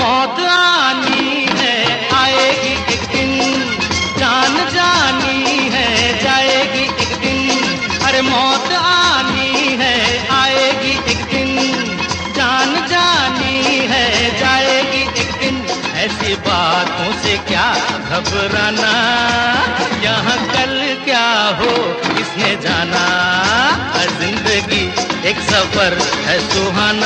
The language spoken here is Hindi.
मौत आनी है, आएगी एक दिन। जान जानी है, जाएगी एक दिन। अरे मौत आनी है, आएगी एक दिन। जान जानी है, जाएगी एक दिन। ऐसी बातों से क्या घबराना? यहाँ कल क्या हो, किसने जाना? हर ज़िंदगी एक सफ़र है सुहाना।